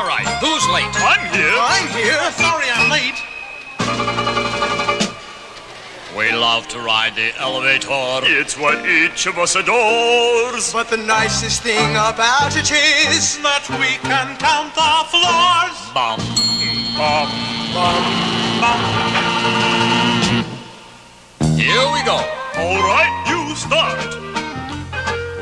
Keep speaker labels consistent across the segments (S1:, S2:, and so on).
S1: All right, who's late?
S2: I'm here.
S3: I'm here.
S4: Sorry I'm late.
S1: We love to ride the elevator.
S2: It's what each of us adores.
S3: But the nicest thing about it is
S4: That we can count the floors.
S1: Bum.
S2: Um,
S1: Here we go.
S2: all right, you start.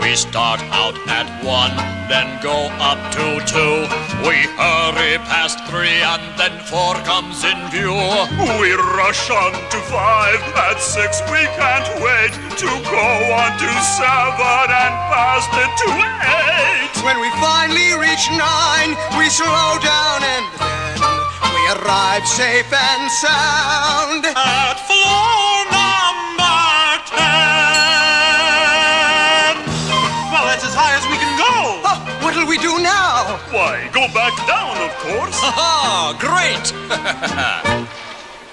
S1: We start out at one, then go up to two. We hurry past three, and then four comes in view.
S2: We rush on to five. At six, we can't wait to go on to seven and past it to eight.
S3: when we finally reach nine, we slow down and then we arrive safe and sound.
S4: At
S3: do now?
S2: Why, go back down, of course.
S1: Ah, great!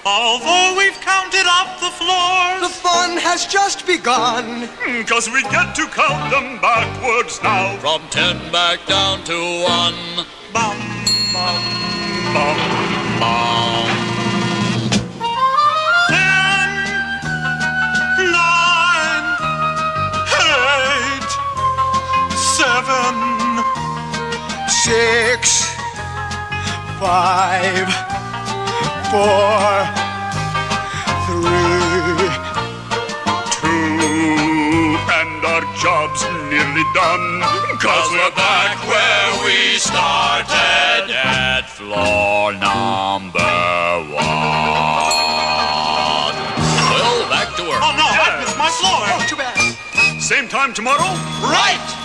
S4: Although we've counted up the floors, The
S3: fun has just begun.
S2: Cause we get to count them backwards now.
S1: From ten back down to one.
S4: Bum, bum.
S2: Bum,
S1: Bum.
S4: Ten, nine, eight, seven,
S3: Six, five, four, three.
S2: two, and our job's nearly done. Cause we're back where we
S1: started at floor number one. Well, back to work.
S4: Oh no, I missed my floor.
S3: Oh, too bad.
S2: Same time tomorrow?
S4: Right.